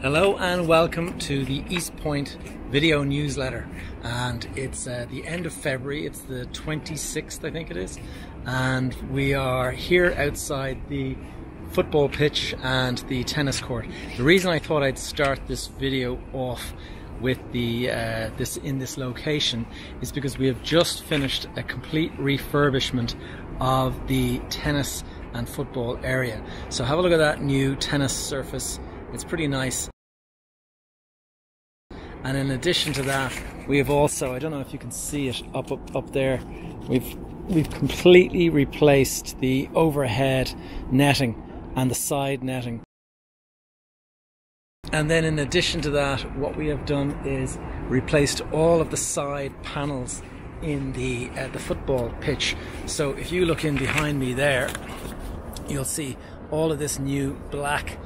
Hello and welcome to the East Point video newsletter. And it's uh, the end of February, it's the 26th, I think it is. And we are here outside the football pitch and the tennis court. The reason I thought I'd start this video off with the uh, this in this location is because we have just finished a complete refurbishment of the tennis and football area. So have a look at that new tennis surface it's pretty nice. And in addition to that, we have also, I don't know if you can see it up up, up there, we've we've completely replaced the overhead netting and the side netting. And then in addition to that, what we have done is replaced all of the side panels in the uh, the football pitch. So if you look in behind me there, you'll see all of this new black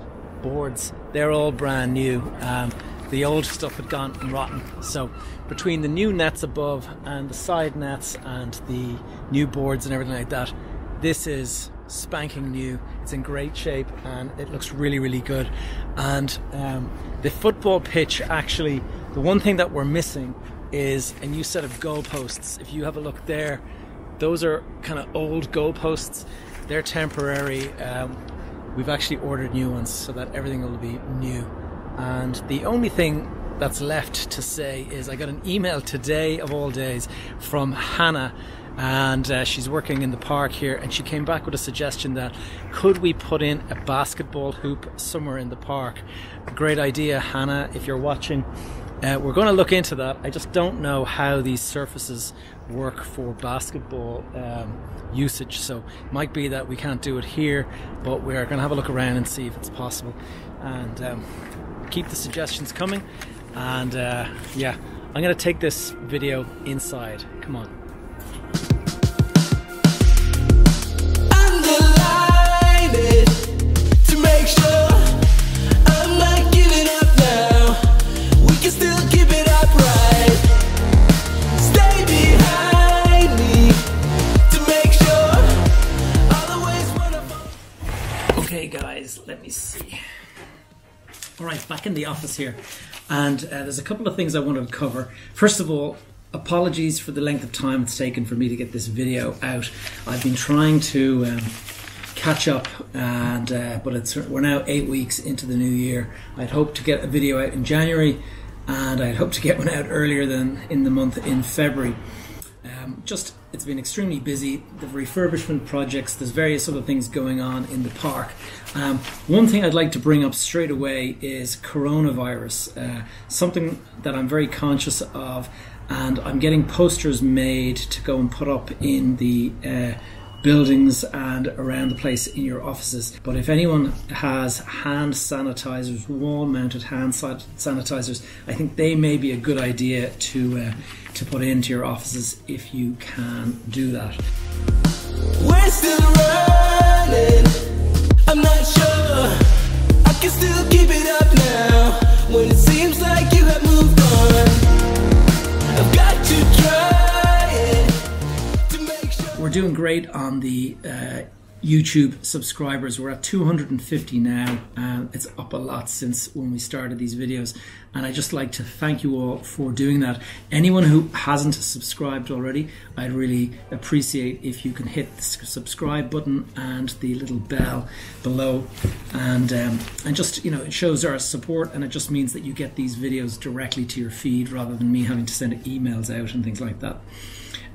boards. They're all brand new. Um, the old stuff had gone and rotten. So between the new nets above and the side nets and the new boards and everything like that, this is spanking new. It's in great shape and it looks really, really good. And um, the football pitch actually, the one thing that we're missing is a new set of goalposts. If you have a look there, those are kind of old goalposts. They're temporary. Um, we've actually ordered new ones so that everything will be new. And the only thing that's left to say is I got an email today of all days from Hannah and uh, she's working in the park here and she came back with a suggestion that could we put in a basketball hoop somewhere in the park? Great idea hannah if you're watching. Uh, we're going to look into that. I just don't know how these surfaces work for basketball um, usage. So it might be that we can't do it here, but we're going to have a look around and see if it's possible. And um, keep the suggestions coming. And uh, yeah, I'm going to take this video inside. Come on. Let me see. All right, back in the office here, and uh, there's a couple of things I want to cover. First of all, apologies for the length of time it's taken for me to get this video out. I've been trying to um, catch up, and uh, but it's we're now eight weeks into the new year. I'd hoped to get a video out in January, and I'd hoped to get one out earlier than in the month in February. Um, just it's been extremely busy. The refurbishment projects, there's various other things going on in the park. Um, one thing I'd like to bring up straight away is coronavirus, uh, something that I'm very conscious of, and I'm getting posters made to go and put up in the uh, buildings and around the place in your offices. But if anyone has hand sanitizers, wall mounted hand sanitizers, I think they may be a good idea to, uh, to put into your offices if you can do that. We're still running. I'm not sure I can still keep it up doing great on the uh, YouTube subscribers. We're at 250 now. Uh, it's up a lot since when we started these videos. And I just like to thank you all for doing that. Anyone who hasn't subscribed already, I'd really appreciate if you can hit the subscribe button and the little bell below. And, um, and just, you know, it shows our support and it just means that you get these videos directly to your feed rather than me having to send emails out and things like that.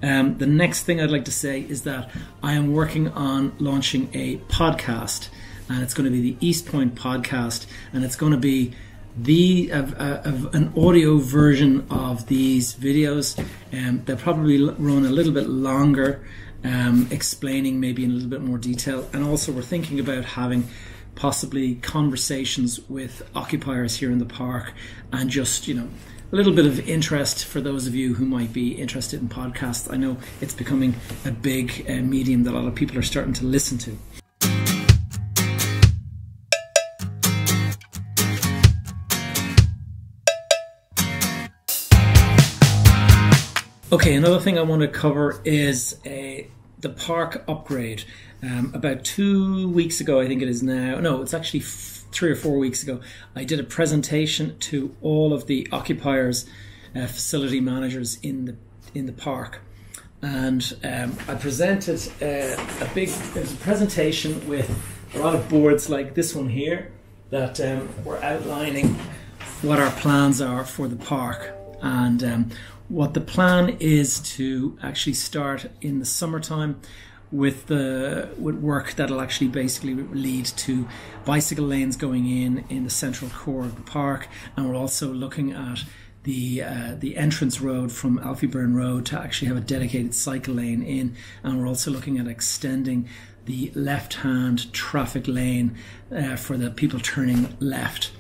Um, the next thing I'd like to say is that I am working on launching a podcast, and it's going to be the East Point podcast, and it's going to be the of, uh, of an audio version of these videos. Um, they'll probably run a little bit longer, um, explaining maybe in a little bit more detail, and also we're thinking about having possibly conversations with occupiers here in the park and just you know a little bit of interest for those of you who might be interested in podcasts. I know it's becoming a big uh, medium that a lot of people are starting to listen to. Okay, another thing I want to cover is a, the park upgrade. Um, about two weeks ago, I think it is now. No, it's actually three or four weeks ago, I did a presentation to all of the occupiers, uh, facility managers in the in the park, and um, I presented uh, a big a presentation with a lot of boards like this one here that um, were outlining what our plans are for the park and um, what the plan is to actually start in the summertime with the with work that'll actually basically lead to bicycle lanes going in in the central core of the park. And we're also looking at the uh, the entrance road from Alfie Byrne Road to actually have a dedicated cycle lane in. And we're also looking at extending the left hand traffic lane uh, for the people turning left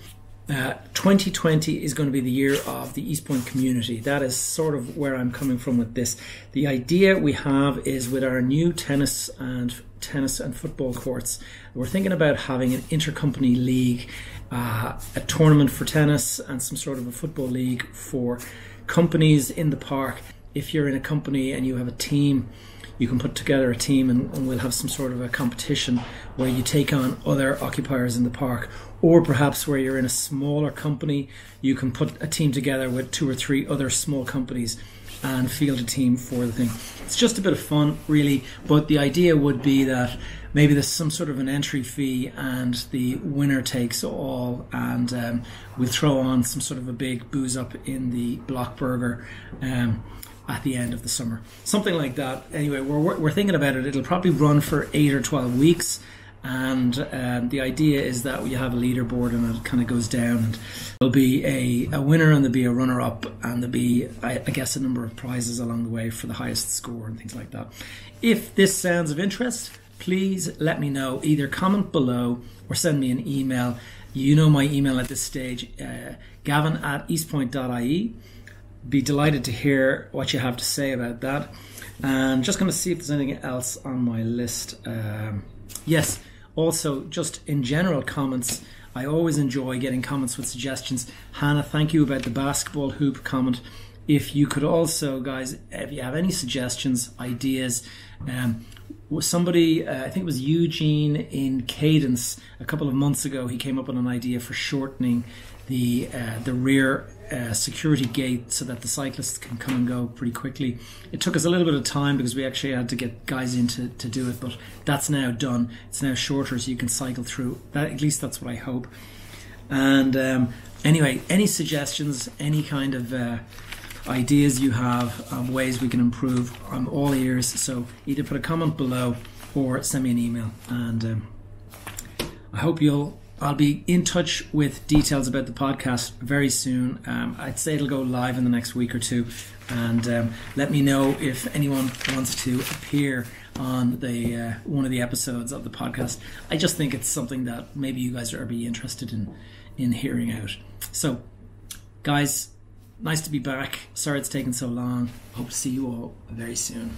uh, 2020 is going to be the year of the East Point community. That is sort of where I'm coming from with this. The idea we have is with our new tennis and tennis and football courts, we're thinking about having an intercompany league, uh, a tournament for tennis, and some sort of a football league for companies in the park. If you're in a company and you have a team you can put together a team and, and, we'll have some sort of a competition where you take on other occupiers in the park. Or perhaps where you're in a smaller company you can put a team together with two or three other small companies and field a team for the thing. It's just a bit of fun really but the idea would be that maybe there's some sort of an entry fee and the winner takes all and um, we'll throw on some sort of a big booze up in the block burger um, at the end of the summer. Something like that. Anyway, we're, we're thinking about it. It'll probably run for eight or 12 weeks. And um, the idea is that you have a leaderboard and it kind of goes down. And there'll be a, a winner and there'll be a runner up, and there'll be, I, I guess, a number of prizes along the way for the highest score and things like that. If this sounds of interest, please let me know. Either comment below or send me an email. You know my email at this stage, uh, gavin at eastpoint.ie be delighted to hear what you have to say about that. And just going to see if there's anything else on my list. Um, yes, also just in general comments. I always enjoy getting comments with suggestions. Hannah, thank you about the basketball hoop comment. If you could also, guys, if you have any suggestions, ideas, um, somebody, uh, I think it was Eugene in Cadence a couple of months ago, he came up with an idea for shortening the uh, the rear uh, security gate so that the cyclists can come and go pretty quickly. It took us a little bit of time because we actually had to get guys in to, to do it, but that's now done. It's now shorter so you can cycle through. That, at least that's what I hope. And um, anyway, any suggestions, any kind of uh, ideas you have, um, ways we can improve, I'm all ears. So either put a comment below or send me an email. And um, I hope you'll I'll be in touch with details about the podcast very soon. Um, I'd say it'll go live in the next week or two, and um, let me know if anyone wants to appear on the uh, one of the episodes of the podcast. I just think it's something that maybe you guys are be interested in in hearing out. So, guys, nice to be back. Sorry it's taken so long. Hope to see you all very soon.